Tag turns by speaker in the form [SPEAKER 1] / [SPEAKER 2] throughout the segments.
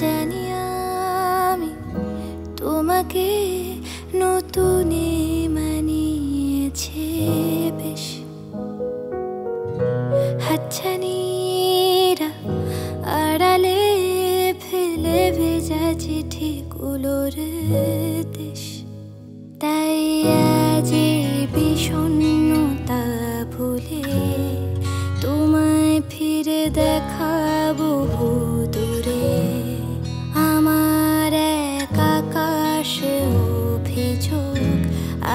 [SPEAKER 1] জানি আমি তোমাকে নতুনে মানিয়েছে, বেশ। হাতছানিরা আড়ালে ফেলে ভেজা চিঠিগুলোর দেশ। তাই আজ বিষণ্ণতা ভুলে তোমায় ফিরে দেখাবো অভিযোগ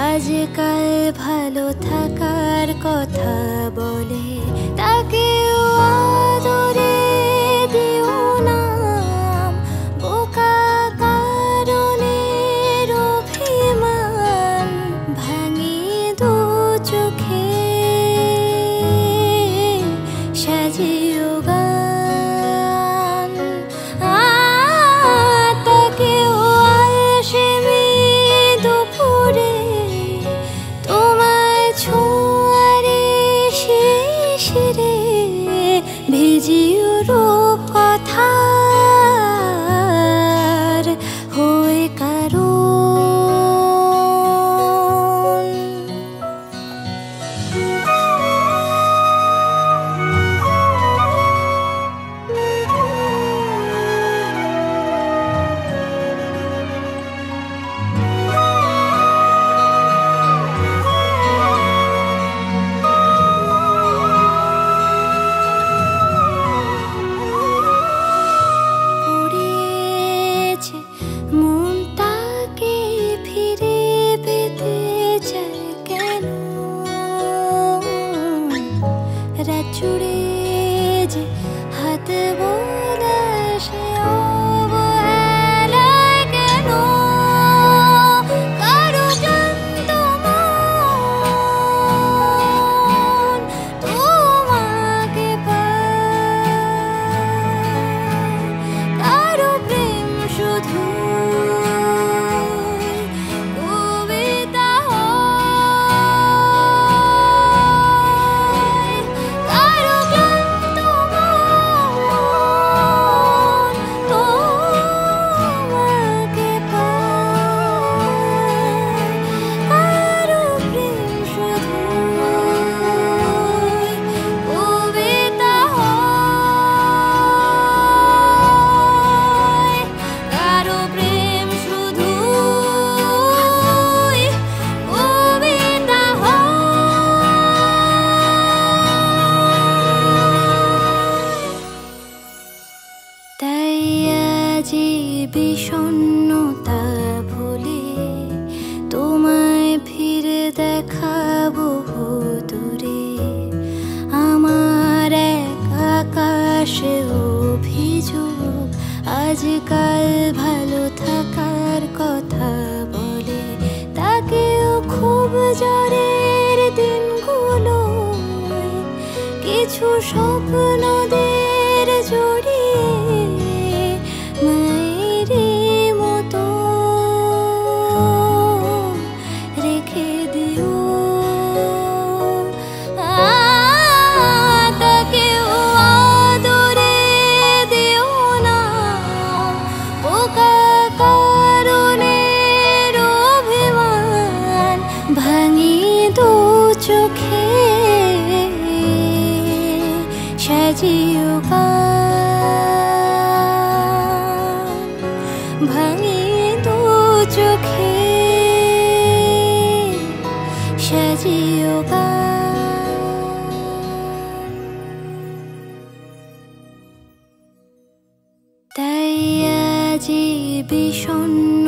[SPEAKER 1] আজকাল ভালো থাকার কথা বলে তাকেও আদরে দিও ভাঙি দু চোখে। Judy. আকাশে অভিযোগ। আজকাল ভালো থাকার কথা বলে তাকেও খুব জ্বরের দিনগুলো কিছু স্বপ্নদের সন্ধ্যা